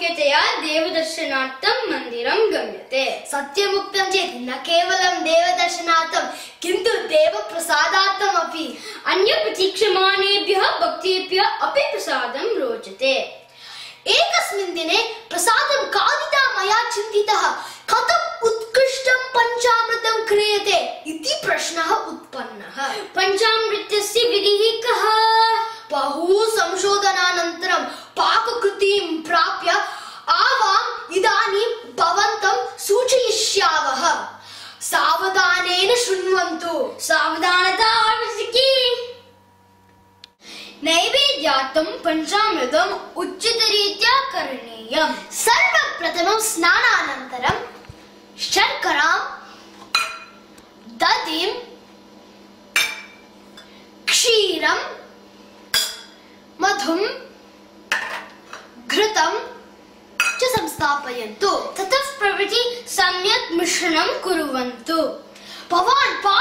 मुख्यतया देवदर्शनार्थं मन्दिरं गम्यते। सत्यमुक्तं चेत् न केवलं देवदर्शनार्थं किन्तु देवप्रसादार्थमपि। एकस्मिन् दिने प्रसादं खादिता मया चिन्तितः कथम् उत्कृष्टं पञ्चामृतं क्रियते इति प्रश्नः उत्पन्नः। पञ्चामृतस्य विधिः कः? बहु संशोधनानन्तरं सावधानेन शृण्वन्तु सावधानता आवश्यकी नैवेद्यार्थं पञ्चामृतम् उचितरीत्या करणीयम् सर्वप्रथमं स्नानानन्तरं शर्करां दधिं क्षीरं मधुं घृतं च संस्थापयन्तु ततः प्रभृति सम्यक् मिश्रणं कुर्वन्तु Pavan, Pavan!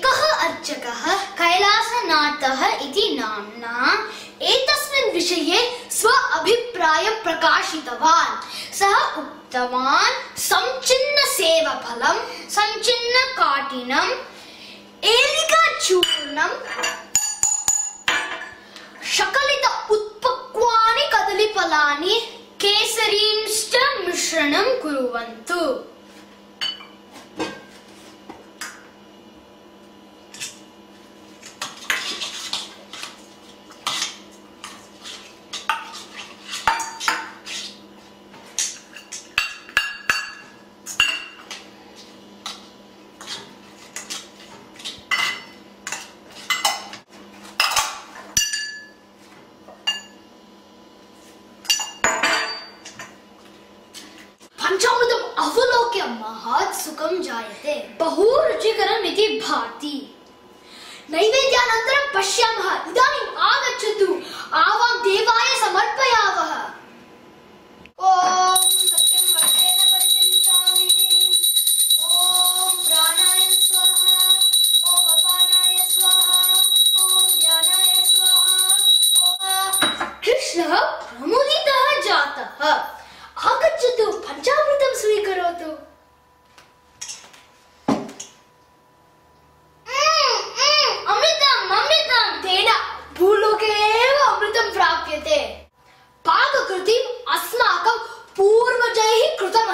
एकः अर्चकः कैलासनाथः इति नाम्ना एतस्मिन् विषये स्व अभिप्रायं प्रकाशितवान्। सः उक्तवान् सञ्चिन्न शकलित उत्पक्वानि कदलीफलानि केसरींश्च मिश्रणं कुर्वन्तु महत् सुखं जायते। बहु रुचिकरम् इति भाति नैवेद्यानन्तरं पश्यामः। इदानीम् आगच्छतु। आवां देवाय समर्पयावः। ॐ सत्यं वटेन परिचिन्तामि। ॐ प्राणाय स्वाहा। ॐ अपानाय स्वाहा। ॐ स्वाहा। कृष्णः प्रमुदितः जातः।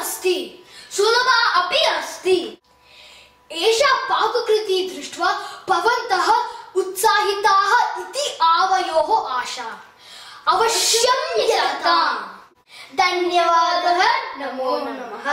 कृतमस्ति सुलभा अपि अस्ति। एषा पाककृतिः दृष्ट्वा भवन्तः उत्साहिताः इति आवयोः आशा। अवश्यं यताम् धन्यवादः। नमो नमः